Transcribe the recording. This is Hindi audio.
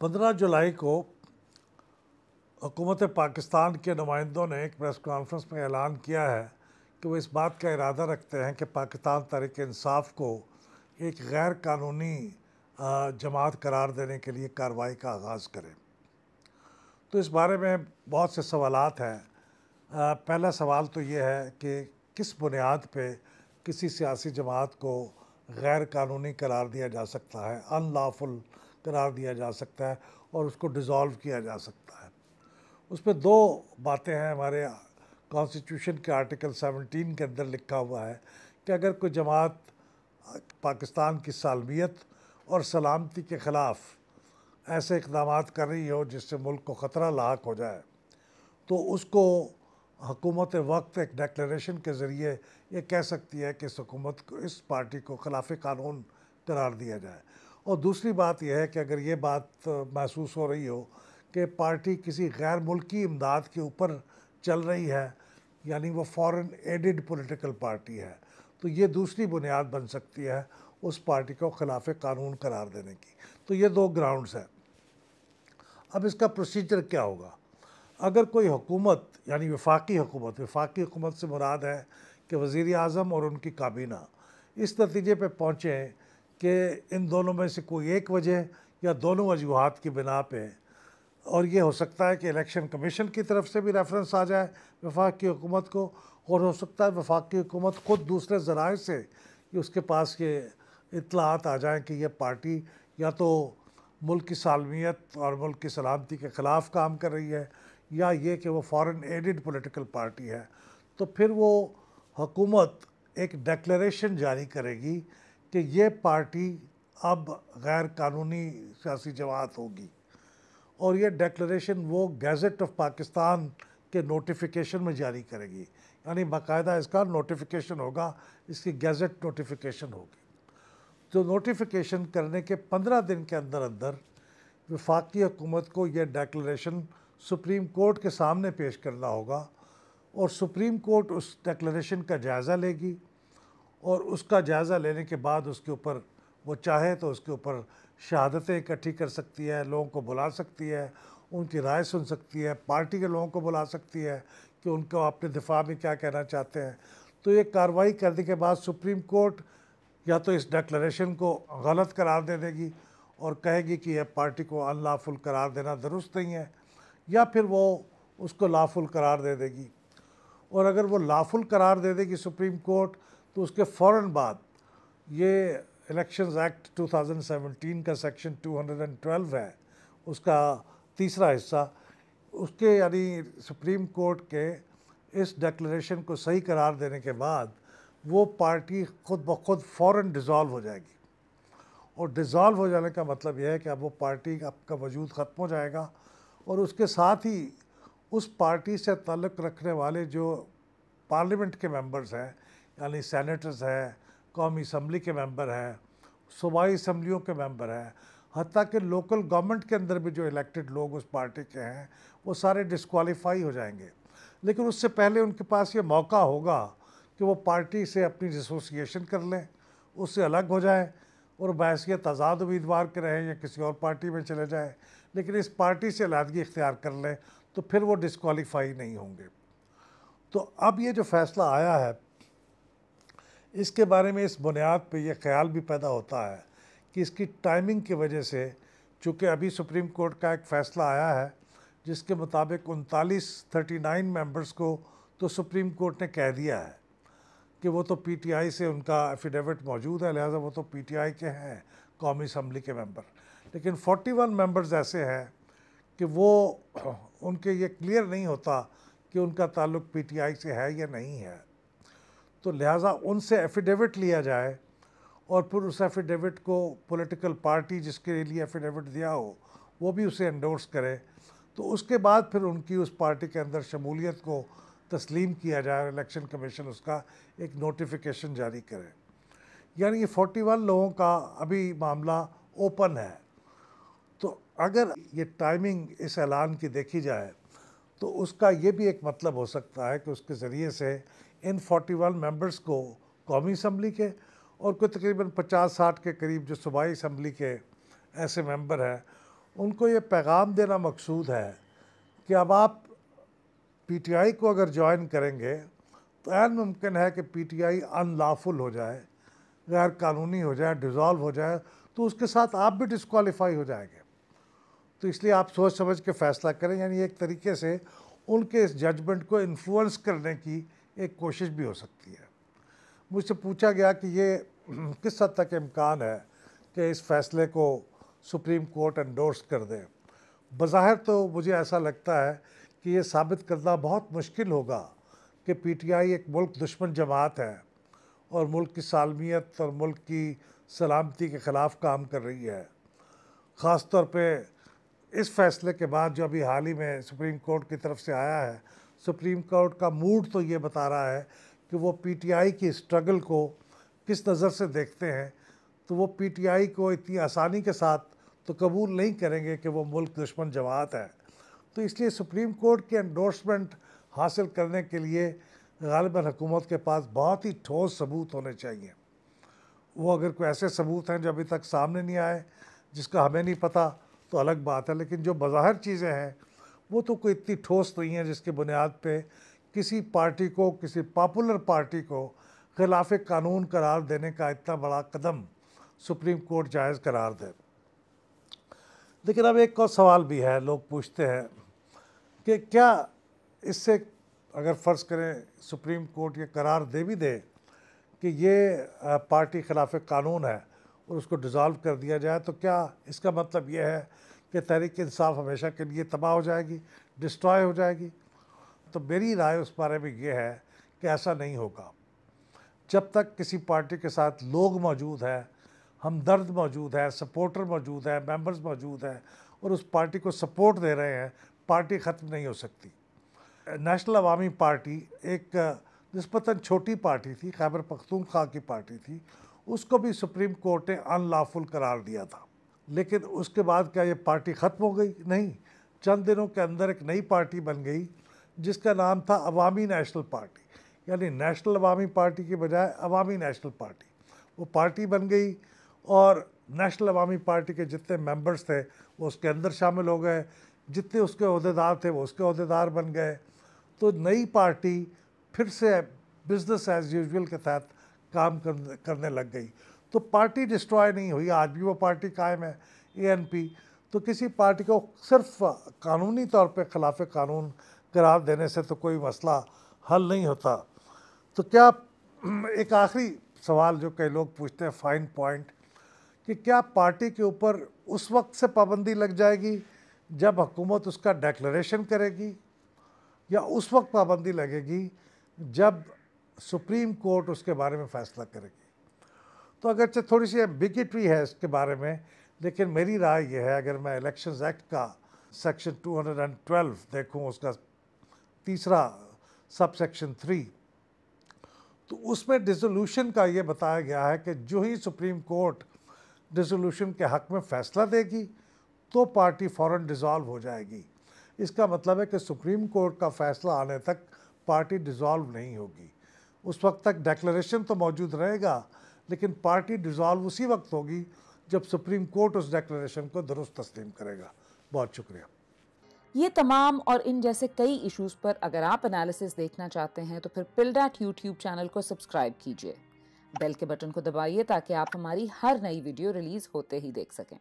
पंद्रह जुलाई को हुकूमत पाकिस्तान के नुमाइंदों ने एक प्रेस कॉन्फ्रेंस में ऐलान किया है कि वो इस बात का इरादा रखते हैं कि पाकिस्तान तहरीक इंसाफ को एक गैर कानूनी जमात करार देने के लिए कार्रवाई का आगाज़ करें। तो इस बारे में बहुत से सवाल हैं। पहला सवाल तो ये है कि किस बुनियाद पे किसी सियासी जमात को गैर कानूनी करार दिया जा सकता है? अनलॉफुल करार दिया जा सकता है और उसको डिज़ोल्व किया जा सकता है। उस पर दो बातें हैं हमारे कॉन्स्टिट्यूशन के आर्टिकल 17 के अंदर लिखा हुआ है कि अगर कोई जमात पाकिस्तान की सालमियत और सलामती के ख़िलाफ़ ऐसे इकदाम कर रही हो जिससे मुल्क को ख़तरा लाक हो जाए तो उसको हुकूमत वक्त एक डेक्लेशन के ज़रिए ये कह सकती है कि इस हुकूमत को, इस पार्टी को खिलाफ कानून करार दिया जाए। और दूसरी बात यह है कि अगर ये बात महसूस हो रही हो कि पार्टी किसी गैर मुल्की इमदाद के ऊपर चल रही है, यानी वो फॉरेन एडिड पॉलिटिकल पार्टी है तो ये दूसरी बुनियाद बन सकती है उस पार्टी को खिलाफ कानून करार देने की। तो ये दो ग्राउंड्स हैं। अब इसका प्रोसीजर क्या होगा? अगर कोई हुकूमत, यानी वफाकी हुकूमत वफाकी हुकूमत से मुराद है कि वज़ी अजम और उनकी काबीना इस नतीजे पर पहुँचें कि इन दोनों में से कोई एक वजह या दोनों वजूहत की बिना पे और ये हो सकता है कि इलेक्शन कमीशन की तरफ़ से भी रेफरेंस आ जाए वफाक की हुकूमत को, और हो सकता है वफाक की हुकूमत ख़ुद दूसरे ज़राए से कि उसके पास ये इतलात आ जाएँ कि यह पार्टी या तो मुल्क की सालमियत और मुल्क की सलामती के ख़िलाफ़ काम कर रही है या ये कि वो फॉरेन एडिड पॉलिटिकल पार्टी है। तो फिर वो हुकूमत एक डेक्लेशन जारी करेगी कि ये पार्टी अब गैर कानूनी सियासी जमात होगी। और ये डेक्लरेशन वो गैज़ेट ऑफ़ पाकिस्तान के नोटिफिकेशन में जारी करेगी। यानी बाकायदा इसका नोटिफिकेशन होगा, इसकी गैज़ेट नोटिफिकेशन होगी। तो नोटिफिकेशन करने के पंद्रह दिन के अंदर अंदर विफाकी हुकूमत को यह डेक्लरेशन सुप्रीम कोर्ट के सामने पेश करना होगा और सुप्रीम कोर्ट उस डेक्लरेशन का जायज़ा लेगी। और उसका जायज़ा लेने के बाद उसके ऊपर, वो चाहे तो उसके ऊपर शहादतें इकट्ठी कर सकती है, लोगों को बुला सकती है, उनकी राय सुन सकती है, पार्टी के लोगों को बुला सकती है कि उनको अपने दिफा में क्या कहना चाहते हैं। तो ये कार्रवाई करने के बाद सुप्रीम कोर्ट या तो इस डेक्लरेशन को गलत करार दे देगी और कहेगी कि यह पार्टी को अनलाफुल करार देना दुरुस्त नहीं है, या फिर वो उसको लाफुल करार दे देगी। और अगर वो लाफुल करार दे देगी सुप्रीम कोर्ट तो उसके फ़ौर बाद ये इलेक्शंस एक्ट 2017 का सेक्शन 212 है, उसका तीसरा हिस्सा, उसके यानी सुप्रीम कोर्ट के इस डेक्लेशन को सही करार देने के बाद वो पार्टी खुद ब खुद फ़ौर डिज़ोल्व हो जाएगी। और डिज़ोल्व हो जाने का मतलब यह है कि अब वो पार्टी आपका वजूद ख़त्म हो जाएगा और उसके साथ ही उस पार्टी से ताल्लुक़ रखने वाले जो पार्लियामेंट के मेंबर्स हैं यानी सैनेटर्स हैं कौमी असम्बली के मेंबर हैं सूबाई असम्बलियों के मेंबर हैं हती कि लोकल गवर्नमेंट के अंदर भी जो इलेक्टेड लोग उस पार्टी के हैं, वो सारे डिसक्वालीफाई हो जाएँगे। लेकिन उससे पहले उनके पास ये मौका होगा कि वो पार्टी से अपनी डिसोसिएशन कर लें, उससे अलग हो जाए और बैसियत आज़ाद उम्मीदवार के रहें या किसी और पार्टी में चले जाएँ। लेकिन इस पार्टी से अलहदगी इख्तियार कर लें तो फिर वो डिसक्वालीफाई नहीं होंगे। तो अब ये जो फ़ैसला आया है इसके बारे में इस बुनियाद पे ये ख्याल भी पैदा होता है कि इसकी टाइमिंग की वजह से चूँकि अभी सुप्रीम कोर्ट का एक फ़ैसला आया है, जिसके मुताबिक उनतालीस थर्टी नाइन मेंबर्स को तो सुप्रीम कोर्ट ने कह दिया है कि वो तो पीटीआई से उनका एफिडेविट मौजूद है, लिहाजा वो तो पीटीआई के हैं, कौमी असम्बली के मेंबर लेकिन 41 मेंबर्स ऐसे हैं कि वो उनके ये क्लियर नहीं होता कि उनका ताल्लुक पीटीआई से है या नहीं है। तो लिहाजा उनसे एफिडेविट लिया जाए और फिर उस एफिडेविट को पॉलिटिकल पार्टी जिसके लिए एफिडेविट दिया हो, वो भी उसे एंडोर्स करे। तो उसके बाद फिर उनकी उस पार्टी के अंदर शमूलियत को तस्लीम किया जाए इलेक्शन कमीशन उसका एक नोटिफिकेशन जारी करे। यानी ये 41 लोगों का अभी मामला ओपन है। तो अगर ये टाइमिंग इस ऐलान की देखी जाए तो उसका ये भी एक मतलब हो सकता है कि उसके ज़रिए से इन 41 मेंबर्स को कौमी असम्बली के और कोई तकरीबन 50-60 के करीब जो सूबाई असम्बली के ऐसे मेंबर हैं, उनको ये पैगाम देना मकसूद है कि अब आप पीटीआई को अगर ज्वाइन करेंगे तो ऐन मुमकिन है कि पीटीआई अनलॉफुल हो जाए गैर कानूनी हो जाए डिज़ोल्व हो जाए तो उसके साथ आप भी डिसक्वालीफाई हो जाएँगे। तो इसलिए आप सोच समझ के फ़ैसला करें, यानी एक तरीके से उनके इस जजमेंट को इन्फ्लुएंस करने की एक कोशिश भी हो सकती है। मुझसे पूछा गया कि ये किस हद तक इम्कान है कि इस फैसले को सुप्रीम कोर्ट एंडोर्स कर दे? बज़ाहिर तो मुझे ऐसा लगता है कि ये साबित करना बहुत मुश्किल होगा कि पीटीआई एक मुल्क दुश्मन जमात है और मुल्क की सालमियत और मुल्क की सलामती के ख़िलाफ़ काम कर रही है। ख़ास तौर पे इस फैसले के बाद जो अभी हाल ही में सुप्रीम कोर्ट की तरफ़ से आया है सुप्रीम कोर्ट का मूड तो ये बता रहा है कि वो पीटीआई की स्ट्रगल को किस नज़र से देखते हैं तो वो पीटीआई को इतनी आसानी के साथ तो कबूल नहीं करेंगे कि वो मुल्क दुश्मन जमात है। तो इसलिए सुप्रीम कोर्ट की एंडोर्समेंट हासिल करने के लिए गालिबा हुकूमत के पास बहुत ही ठोस सबूत होने चाहिए। वो अगर कोई ऐसे सबूत हैं जो अभी तक सामने नहीं आए, जिसका हमें नहीं पता तो अलग बात है, लेकिन जो बाहर चीज़ें हैं वो तो कोई इतनी ठोस नहीं है जिसके बुनियाद पे किसी पार्टी को, किसी पॉपुलर पार्टी को खिलाफ कानून करार देने का इतना बड़ा कदम सुप्रीम कोर्ट जायज़ करार दे। लेकिन अब एक और सवाल भी है, लोग पूछते हैं कि क्या इससे अगर फ़र्ज़ करें सुप्रीम कोर्ट ये करार दे भी दे कि ये पार्टी खिलाफ कानून है और उसको डिज़ोल्व कर दिया जाए तो क्या इसका मतलब ये है कि तहरीक इंसाफ हमेशा के लिए तबाह हो जाएगी डिस्ट्रॉय हो जाएगी। तो मेरी राय उस बारे में ये है कि ऐसा नहीं होगा। जब तक किसी पार्टी के साथ लोग मौजूद हैं, हमदर्द मौजूद है सपोर्टर मौजूद है मेंबर्स मौजूद हैं, और उस पार्टी को सपोर्ट दे रहे हैं, पार्टी ख़त्म नहीं हो सकती। नेशनल अवामी पार्टी एक नस्बता छोटी पार्टी थी, खैबर पख्तूनख्वा की पार्टी थी, उसको भी सुप्रीम कोर्ट ने अनलॉफुल करार दिया था। लेकिन उसके बाद क्या ये पार्टी ख़त्म हो गई? नहीं। चंद दिनों के अंदर एक नई पार्टी बन गई, जिसका नाम था अवामी नेशनल पार्टी। यानी नेशनल अवामी पार्टी के बजाय अवामी नेशनल पार्टी। वो पार्टी बन गई और नेशनल अवामी पार्टी के जितने मेंबर्स थे, वो उसके अंदर शामिल हो गए। जितने उसके अहदेदार थे, वो उसके अहदेदार बन गए। तो नई पार्टी फिर से बिज़नेस एज यूजल के तहत काम करने लग गई। तो पार्टी डिस्ट्रॉय नहीं हुई, आज भी वो पार्टी कायम है ए तो किसी पार्टी को सिर्फ़ कानूनी तौर पे खिलाफ कानून करार देने से तो कोई मसला हल नहीं होता। तो क्या एक आखिरी सवाल जो कई लोग पूछते हैं फाइन पॉइंट कि क्या पार्टी के ऊपर उस वक्त से पाबंदी लग जाएगी जब हुकूमत उसका डेक्लरेशन करेगी, या उस वक्त पाबंदी लगेगी जब सुप्रीम कोर्ट उसके बारे में फ़ैसला करेगी? तो अगरचे थोड़ी सी एम्बिगिटी है इसके बारे में, लेकिन मेरी राय यह है, अगर मैं इलेक्शन एक्ट का सेक्शन 212 देखूँ, उसका तीसरा सब सेक्शन थ्री तो उसमें डिसोल्यूशन का ये बताया गया है कि जो ही सुप्रीम कोर्ट डिसोल्यूशन के हक में फ़ैसला देगी तो पार्टी फ़ौर डिज़ोल्व हो जाएगी। इसका मतलब है कि सुप्रीम कोर्ट का फ़ैसला आने तक पार्टी डिज़ोल्व नहीं होगी। उस वक्त तक डेक्लरेशन तो मौजूद रहेगा लेकिन पार्टी डिज़ॉल्व उसी वक्त होगी जब सुप्रीम कोर्ट उस डेक्लेशन को दुरुस्त तस्लीम करेगा। बहुत शुक्रिया। ये तमाम और इन जैसे कई इश्यूज़ पर अगर आप एनालिसिस देखना चाहते हैं तो फिर पिल्डाट यूट्यूब चैनल को सब्सक्राइब कीजिए। बेल के बटन को दबाइए ताकि आप हमारी हर नई वीडियो रिलीज़ होते ही देख सकें।